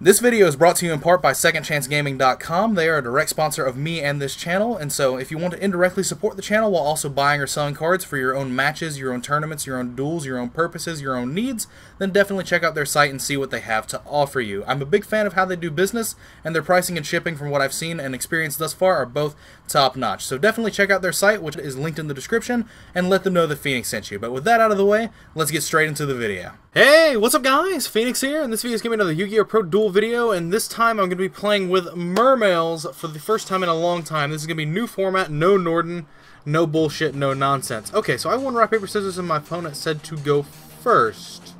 This video is brought to you in part by SecondChanceGaming.com. They are a direct sponsor of me and this channel, and so if you want to indirectly support the channel while also buying or selling cards for your own matches, your own tournaments, your own duels, your own purposes, your own needs, then definitely check out their site and see what they have to offer you. I'm a big fan of how they do business, and their pricing and shipping from what I've seen and experienced thus far are both top notch. So definitely check out their site, which is linked in the description, and let them know that Phoenix sent you. But with that out of the way, let's get straight into the video. Hey, what's up guys? Phoenix here, and this video is going to be another Yu-Gi-Oh! Pro Duel video, and this time I'm going to be playing with Mermails for the first time in a long time. This is going to be new format, no Norden, no bullshit, no nonsense. Okay, so I won rock, paper, scissors, and my opponent said to go first,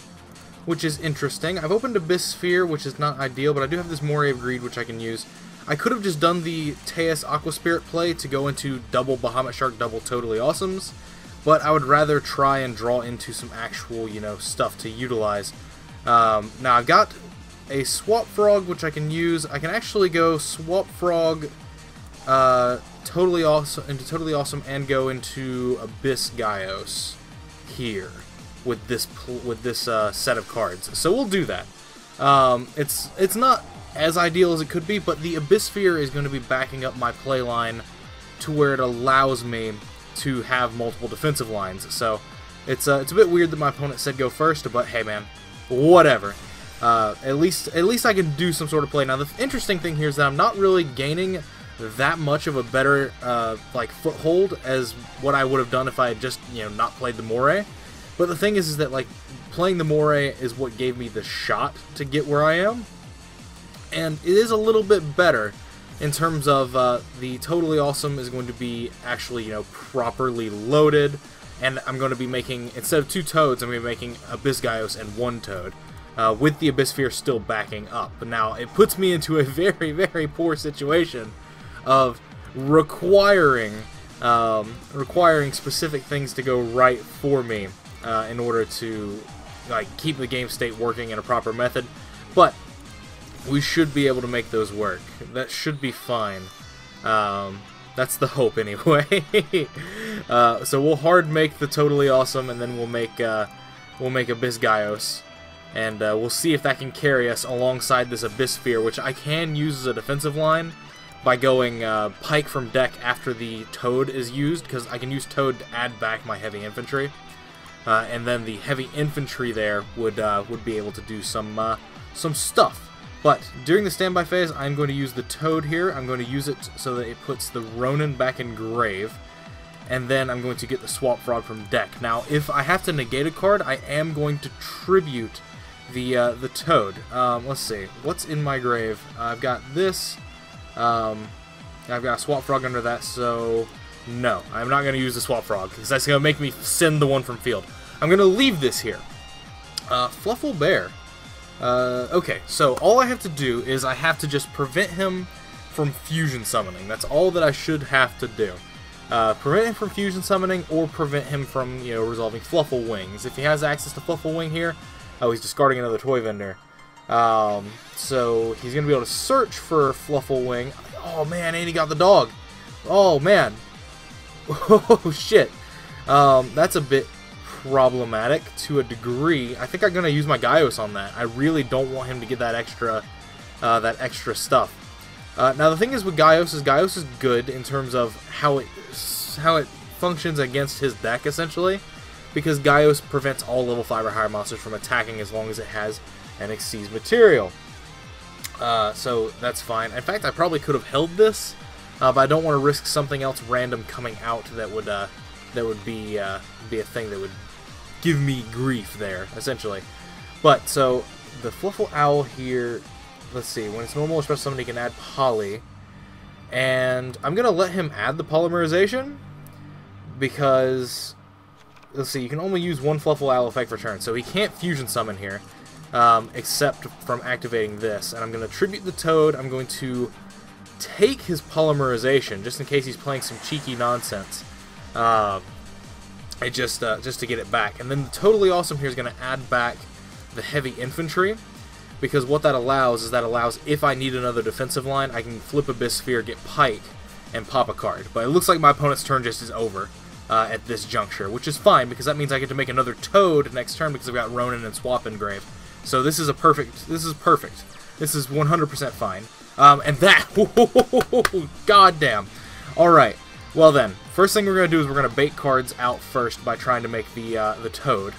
which is interesting. I've opened Abyss Sphere, which is not ideal, but I do have this Moray of Greed, which I can use. I could have just done the Teus Aqua Spirit play to go into double Bahamut Shark, double Toadally Awesomes, but I would rather try and draw into some actual, you know, stuff to utilize. Um, now, I've got a Swap Frog, which I can use. I can actually go Swap Frog uh, Toadally Awesome into Toadally Awesome and go into Abyss Gaios here with this with this uh, set of cards. So we'll do that. Um, it's it's not as ideal as it could be, but the Abyss Sphere is going to be backing up my play line to where it allows me to have multiple defensive lines. So it's uh, it's a bit weird that my opponent said go first, but hey man, whatever. Uh, at least at least I can do some sort of play. Now the interesting thing here is that I'm not really gaining that much of a better uh, like foothold as what I would have done if I had just you know not played the Moray. But the thing is, is that like playing the Moray is what gave me the shot to get where I am, and it is a little bit better in terms of uh, the Toadally Awesome is going to be actually you know properly loaded and I'm going to be making instead of two toads I'm going to be making Abyss Gaios and one toad uh, with the Abyss Sphere still backing up now it puts me into a very very poor situation of requiring um, requiring specific things to go right for me uh, in order to like keep the game state working in a proper method but we should be able to make those work. That should be fine. Um, that's the hope, anyway. uh, so we'll hard make the Toadally Awesome, and then we'll make uh, we'll make Abyss Gaios, and uh, we'll see if that can carry us alongside this Abyss Sphere, which I can use as a defensive line by going uh, Pike from deck after the Toad is used, because I can use Toad to add back my heavy infantry, uh, and then the heavy infantry there would uh, would be able to do some some stuff. But during the standby phase, I'm going to use the Toad here. I'm going to use it so that it puts the Ronin back in grave. And then I'm going to get the Swap Frog from deck. Now, if I have to negate a card, I am going to tribute the uh, the Toad. Um, let's see. What's in my grave? I've got this. Um, I've got a Swap Frog under that, so no. I'm not going to use the Swap Frog, because that's going to make me send the one from field. I'm going to leave this here. Uh, Fluffal Bear. Uh, okay, so all I have to do is I have to just prevent him from fusion summoning. That's all that I should have to do. Uh, prevent him from fusion summoning or prevent him from, you know, resolving Fluffal Wings. If he has access to Fluffal Wing here, oh, he's discarding another toy vendor. Um, so he's going to be able to search for Fluffal Wing. Oh, man, and he got the dog. Oh, man. Oh, shit. Um, that's a bit problematic to a degree. I think I'm gonna use my Gaios on that. I really don't want him to get that extra, uh, that extra stuff. Uh, now the thing is with Gaios is Gaios is good in terms of how it how it functions against his deck essentially, because Gaios prevents all level five or higher monsters from attacking as long as it has an Xyz material. Uh, so that's fine. In fact, I probably could have held this, uh, but I don't want to risk something else random coming out that would uh, that would be uh, be a thing that would give me grief there, essentially. But, so, the Fluffal Owl here, let's see, when it's normal special summon, he can add Poly. And I'm going to let him add the polymerization, because, let's see, you can only use one Fluffal Owl effect per turn, so he can't fusion summon here, um, except from activating this. And I'm going to tribute the Toad, I'm going to take his polymerization, just in case he's playing some cheeky nonsense. Uh, it just uh, just to get it back. And then the Toadally Awesome here is going to add back the heavy infantry because what that allows is that allows if I need another defensive line, I can flip Abyss Sphere, get Pike, and pop a card. But it looks like my opponent's turn just is over uh, at this juncture, which is fine because that means I get to make another Toad next turn because I've got Ronin and Swap Engrave. So this is a perfect. This is perfect. This is 100% fine. Um, and that, god damn. Alright, well then, first thing we're to do is we're to bait cards out first by trying to make the, uh, the Toad.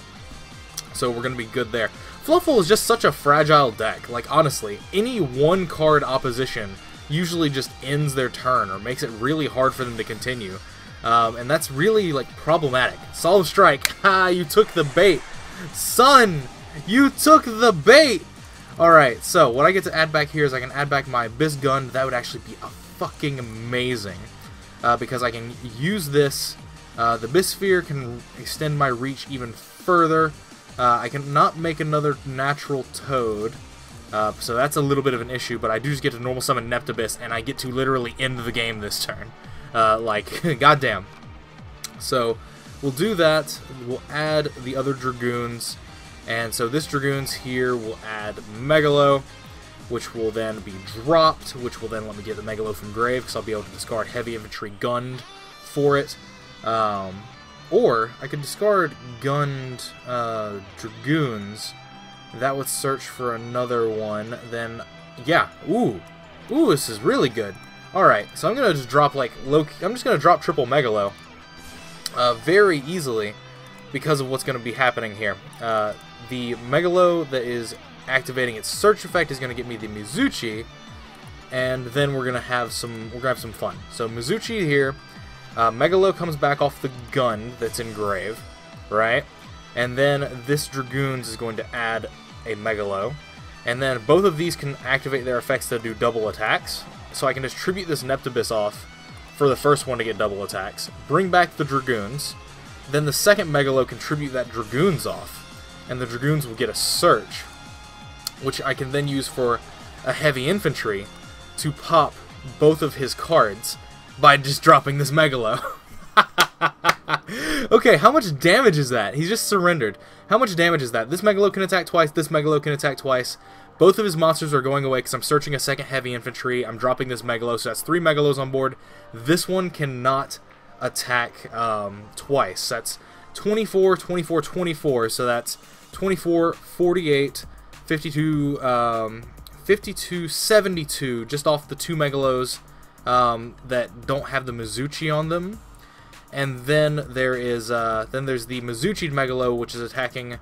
So we're to be good there. Fluffal is just such a fragile deck. Like, honestly, any one card opposition usually just ends their turn or makes it really hard for them to continue. Um, and that's really, like, problematic. Solemn Strike, ha, you took the bait. Son, you took the bait! Alright, so what I get to add back here is I can add back my Abyss Gun. That would actually be a fucking amazing. Uh, because I can use this. Uh, the Bissphere can extend my reach even further. Uh, I cannot make another natural Toad. Uh, so that's a little bit of an issue, but I do just get to normal summon Neptabyss, and I get to literally end the game this turn. Uh, like, goddamn. So, we'll do that. We'll add the other Dragoons. And so this Dragoons here will add Megalo, which will then be dropped, which will then let me get the Megalo from Grave, because I'll be able to discard Heavy Infantry Gunned for it. Um, or I could discard Gunned uh, Dragoons. That would search for another one. Then, yeah. Ooh. Ooh, this is really good. Alright, so I'm going to just drop, like, low... I'm just going to drop triple Megalo. Uh, very easily because of what's going to be happening here. Uh, the Megalo that is activating its search effect is going to get me the Mizuchi, and then we're going to have some we're going to have some fun. So Mizuchi here, uh, Megalo comes back off the gun that's in Grave, right? And then this Dragoons is going to add a Megalo, and then both of these can activate their effects to do double attacks. So I can distribute this Neptabyss off for the first one to get double attacks, bring back the Dragoons, then the second Megalo contribute that Dragoons off, and the Dragoons will get a Search, which I can then use for a Heavy Infantry to pop both of his cards by just dropping this Megalo. okay, how much damage is that? He's just surrendered. How much damage is that? This Megalo can attack twice, this Megalo can attack twice. Both of his monsters are going away because I'm searching a second heavy infantry. I'm dropping this Megalo, so that's three Megalos on board. This one cannot attack um, twice. That's 24, 24, 24, so that's 24, 48, 52, um, 52, 72, just off the two Megalos um, that don't have the Mizuchi on them. And then there is, uh, then there's the Mizuchi Megalo, which is attacking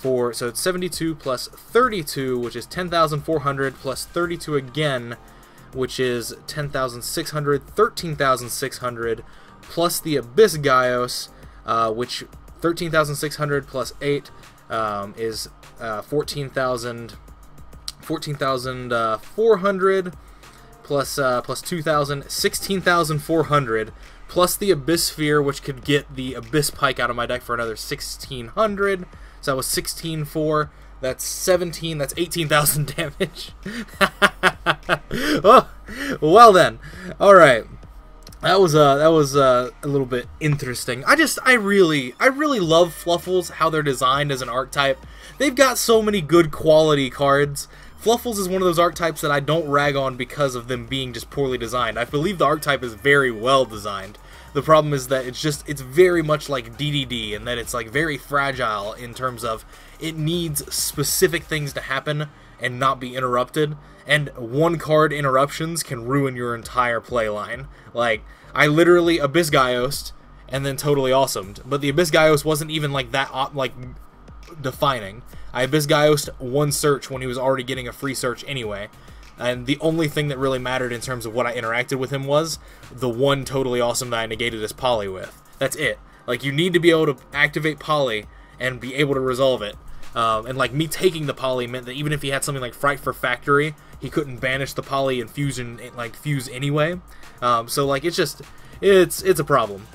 for, so it's 72 plus 32, which is 10,400, plus 32 again, which is 10,600, 13,600, plus the Abyss Gaios, uh, which 13,600 plus 8 um, is uh, 14,000, 14,400 plus, uh, plus 2,000, 16,400 plus the Abyss Sphere, which could get the Abyss Pike out of my deck for another 1,600. So that was 16 4. That's 17. That's 18,000 damage. oh, well then. All right. That was uh that was uh, a little bit interesting. I just I really I really love Fluffals how they're designed as an archetype. They've got so many good quality cards. Fluffals is one of those archetypes that I don't rag on because of them being just poorly designed. I believe the archetype is very well designed. The problem is that it's just it's very much like DDD and that it's like very fragile in terms of it needs specific things to happen and not be interrupted and one card interruptions can ruin your entire play line. Like, I literally Abyss Gaios and then Toadally Awesomed. But the Abyss Gaios wasn't even like that, like, defining. I Abyss Gaios one search when he was already getting a free search anyway. And the only thing that really mattered in terms of what I interacted with him was the one Toadally Awesome that I negated his poly with. That's it. Like, you need to be able to activate poly and be able to resolve it. Um, and like me taking the poly meant that even if he had something like Frightfur Factory, he couldn't banish the poly and fusion like fuse anyway. Um, so like it's just it's it's a problem.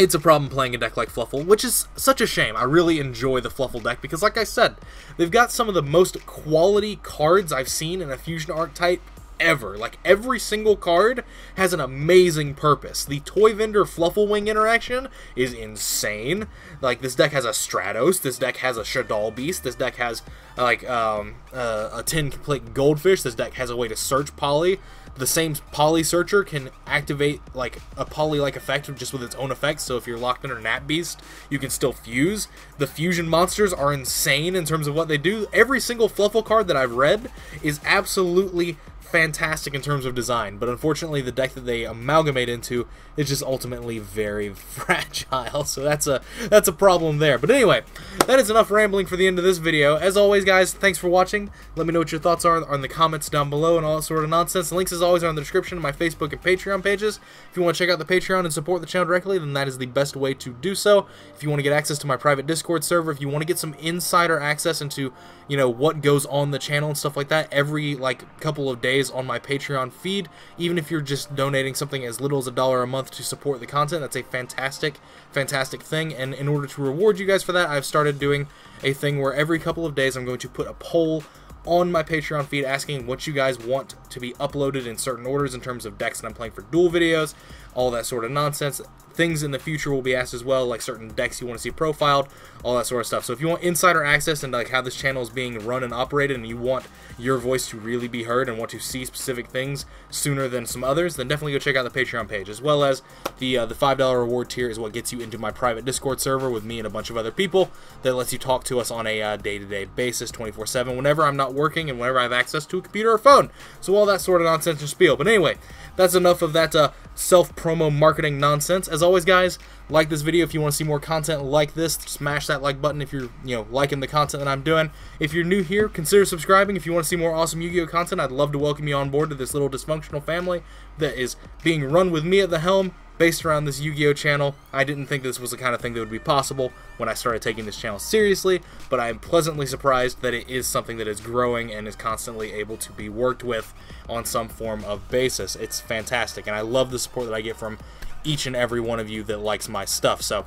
It's a problem playing a deck like Fluffal, which is such a shame. I really enjoy the Fluffal deck because, like I said, they've got some of the most quality cards I've seen in a fusion archetype ever. Like every single card has an amazing purpose. The Toy Vendor Fluffal Wing interaction is insane. Like this deck has a Stratos, this deck has a Shaddoll Beast, this deck has like um, uh, a Tin Complete Goldfish, this deck has a way to search Poly. The same Poly Searcher can activate like a Poly-like effect just with its own effects. So if you're locked under Nat Beast, you can still fuse. The fusion monsters are insane in terms of what they do. Every single Fluffal card that I've read is absolutely fantastic in terms of design, but unfortunately the deck that they amalgamate into is just ultimately very fragile. So that's a that's a problem there. But anyway, that is enough rambling for the end of this video. As always, guys, thanks for watching. Let me know what your thoughts are in the comments down below and all that sort of nonsense. Links, as always, are in the description of my Facebook and Patreon pages. If you want to check out the Patreon and support the channel directly, then that is the best way to do so. If you want to get access to my private Discord server, if you want to get some insider access into, you know, what goes on the channel and stuff like that every, like, couple of days on my Patreon feed, even if you're just donating something as little as a dollar a month to support the content, that's a fantastic, fantastic thing. And in order to reward you guys for that, I've started doing a thing where every couple of days I'm going to put a poll on my Patreon feed asking what you guys want to be uploaded in certain orders in terms of decks that I'm playing for duel videos, all that sort of nonsense. Things in the future will be asked as well, like certain decks you want to see profiled, all that sort of stuff. So if you want insider access and like how this channel is being run and operated, and you want your voice to really be heard and want to see specific things sooner than some others, then definitely go check out the Patreon page. As well as the uh, the five dollar reward tier is what gets you into my private Discord server with me and a bunch of other people that lets you talk to us on a day to day basis, 24 7, whenever I'm not working and whenever I have access to a computer or phone. So all that sort of nonsense and spiel. But anyway, that's enough of that uh, self-promo marketing nonsense. As always, guys, like this video if you want to see more content like this. Smash that like button if you're, you know, liking the content that I'm doing. If you're new here, consider subscribing. If you want to see more awesome Yu-Gi-Oh content, I'd love to welcome you on board to this little dysfunctional family that is being run with me at the helm based around this Yu-Gi-Oh channel. I didn't think this was the kind of thing that would be possible when I started taking this channel seriously, but I am pleasantly surprised that it is something that is growing and is constantly able to be worked with on some form of basis. It's fantastic, and I love the support that I get from each and every one of you that likes my stuff. So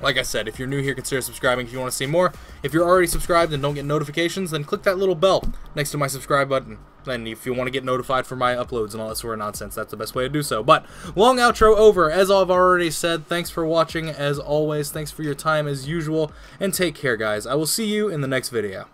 like I said, if you're new here, consider subscribing if you want to see more. If you're already subscribed and don't get notifications, then click that little bell next to my subscribe button. And if you want to get notified for my uploads and all that sort of nonsense, that's the best way to do so. But, long outro over. As I've already said, thanks for watching as always. Thanks for your time as usual. And take care, guys. I will see you in the next video.